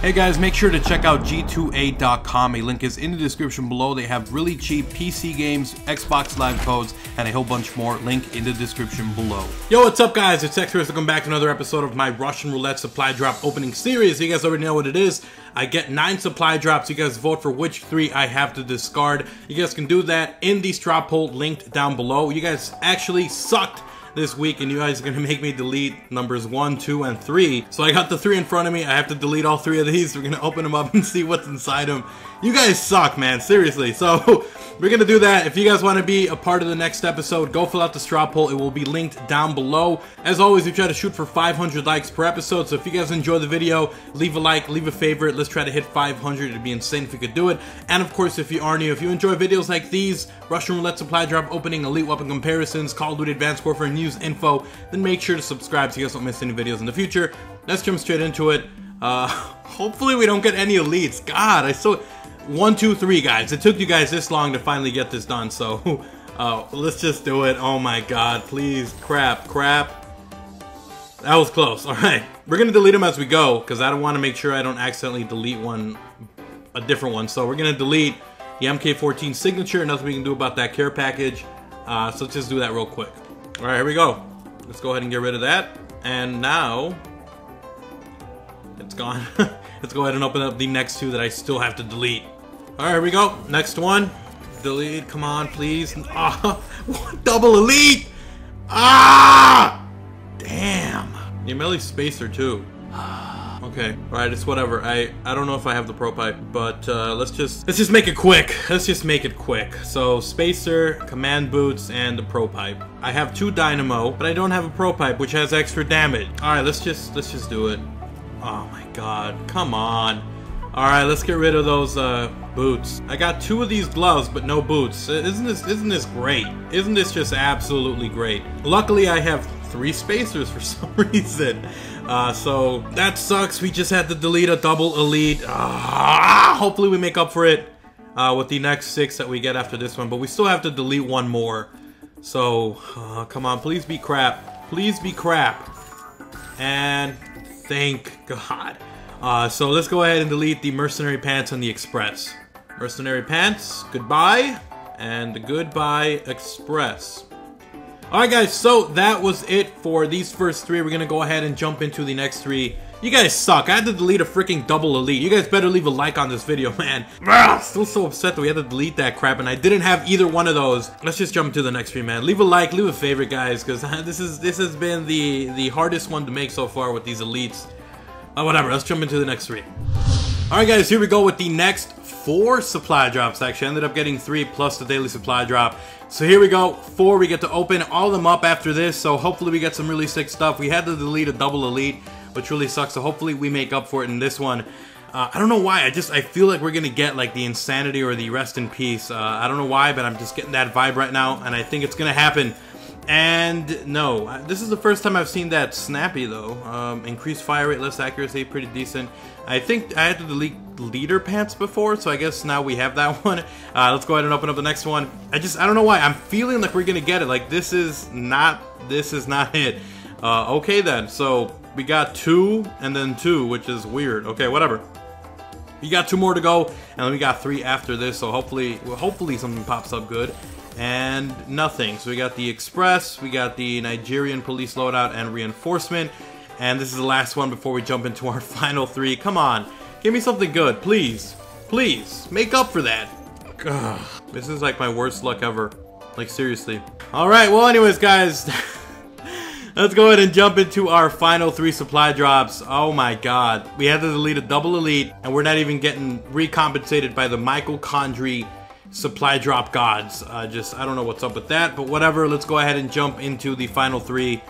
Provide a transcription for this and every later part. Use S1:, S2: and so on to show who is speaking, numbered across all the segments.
S1: Hey guys, make sure to check out g2a.com. A link is in the description below. They have really cheap PC games, Xbox Live codes, and a whole bunch more. Link in the description below. Yo, what's up guys? It's X Welcome back to another episode of my Russian Roulette supply drop opening series. You guys already know what it is. I get nine supply drops. You guys vote for which three I have to discard. You guys can do that in the straw poll linked down below. You guys actually sucked this week and you guys are gonna make me delete numbers one, two, and three. So I got the three in front of me. I have to delete all three of these. We're gonna open them up and see what's inside them. You guys suck, man. Seriously. So we're gonna do that. If you guys want to be a part of the next episode, go fill out the straw poll. It will be linked down below. As always, we try to shoot for 500 likes per episode. So if you guys enjoy the video, leave a like, leave a favorite. Let's try to hit 500. It'd be insane if we could do it. And of course, if you are new, if you enjoy videos like these, Russian Roulette Supply Drop opening, Elite Weapon comparisons, Call of Duty Advanced Warfare news info, then make sure to subscribe so you guys don't miss any videos in the future. Let's jump straight into it. Uh, hopefully we don't get any elites. God, I so one, two, three, guys. It took you guys this long to finally get this done, so uh, let's just do it. Oh my god, please. Crap, crap. That was close. All right. We're going to delete them as we go because I don't want to make sure I don't accidentally delete one, a different one. So we're going to delete the MK14 signature. Nothing we can do about that care package. Uh, so let's just do that real quick. All right, here we go. Let's go ahead and get rid of that. And now, it's gone. let's go ahead and open up the next two that I still have to delete. All right, here we go. Next one. Delete. Come on, please. Ah, double elite. Ah, damn. Yameli Spacer too. Okay, all right, it's whatever. I I don't know if I have the pro pipe, but uh, let's just let's just make it quick. Let's just make it quick. So Spacer, Command Boots, and the pro pipe. I have two Dynamo, but I don't have a pro pipe, which has extra damage. All right, let's just let's just do it. Oh my God, come on. All right, let's get rid of those uh, boots. I got two of these gloves, but no boots. Isn't this isn't this great? Isn't this just absolutely great? Luckily, I have three spacers for some reason. Uh, so that sucks. We just had to delete a double elite. Uh, hopefully, we make up for it uh, with the next six that we get after this one. But we still have to delete one more. So uh, come on, please be crap. Please be crap. And thank God. Uh, so let's go ahead and delete the Mercenary Pants and the Express. Mercenary Pants, goodbye, and goodbye Express. Alright guys, so that was it for these first three. We're gonna go ahead and jump into the next three. You guys suck. I had to delete a freaking double elite. You guys better leave a like on this video, man. Ah, still so upset that we had to delete that crap and I didn't have either one of those. Let's just jump into the next three, man. Leave a like, leave a favorite, guys, because this is this has been the the hardest one to make so far with these elites. Oh, whatever. Let's jump into the next three. Alright guys, here we go with the next four supply drops actually. I ended up getting three plus the daily supply drop. So here we go, four. We get to open all of them up after this, so hopefully we get some really sick stuff. We had to delete a double elite, which really sucks, so hopefully we make up for it in this one. Uh, I don't know why, I just, I feel like we're gonna get like the insanity or the rest in peace. Uh, I don't know why, but I'm just getting that vibe right now, and I think it's gonna happen. And no, this is the first time I've seen that snappy though. Um, increased fire rate, less accuracy, pretty decent. I think I had to delete leader pants before, so I guess now we have that one. Uh, let's go ahead and open up the next one. I just, I don't know why, I'm feeling like we're gonna get it. Like this is not, this is not it. Uh, okay then, so we got two and then two, which is weird. Okay, whatever. We got two more to go, and then we got three after this, so hopefully, well, hopefully something pops up good and nothing. So we got the Express, we got the Nigerian police loadout and reinforcement, and this is the last one before we jump into our final three. Come on, give me something good, please. Please, make up for that. Ugh, this is like my worst luck ever. Like, seriously. Alright, well anyways, guys. Let's go ahead and jump into our final three supply drops. Oh my god. We had to delete a double elite, and we're not even getting recompensated by the Michael Condrey supply drop gods. Uh, just, I don't know what's up with that, but whatever. Let's go ahead and jump into the final three.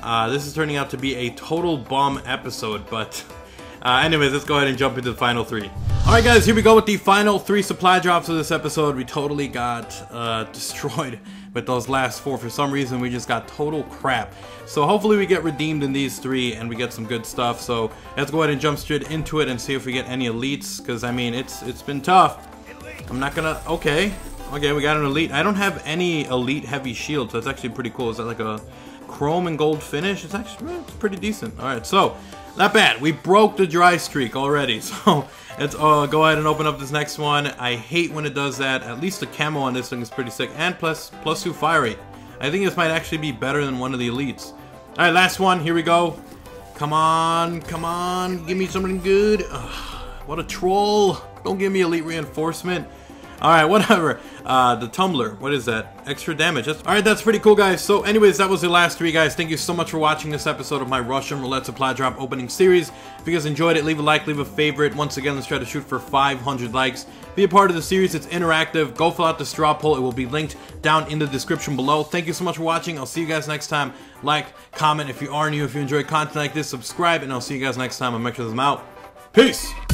S1: Uh, this is turning out to be a total bomb episode, but uh, anyways, let's go ahead and jump into the final three. Alright guys, here we go with the final three supply drops of this episode. We totally got uh, destroyed with those last four. For some reason, we just got total crap. So hopefully we get redeemed in these three and we get some good stuff. So let's go ahead and jump straight into it and see if we get any elites. Because, I mean, it's it's been tough. I'm not gonna... Okay. Okay, we got an elite. I don't have any elite heavy shields. So that's actually pretty cool. Is that like a chrome and gold finish. It's actually it's pretty decent. All right, so not bad. We broke the dry streak already. So let's uh, go ahead and open up this next one. I hate when it does that. At least the camo on this thing is pretty sick. And plus, plus two fire rate. I think this might actually be better than one of the elites. All right, last one. Here we go. Come on, come on. Give me something good. Ugh, what a troll. Don't give me elite reinforcement. Alright, whatever. Uh, the tumbler, what is that? Extra damage. Alright, that's pretty cool, guys. So anyways, that was the last three, guys. Thank you so much for watching this episode of my Russian Roulette Supply Drop opening series. If you guys enjoyed it, leave a like, leave a favorite. Once again, let's try to shoot for 500 likes. Be a part of the series. It's interactive. Go fill out the straw poll. It will be linked down in the description below. Thank you so much for watching. I'll see you guys next time. Like, comment if you are new. If you enjoy content like this, subscribe, and I'll see you guys next time. Make sure I'm out. Peace!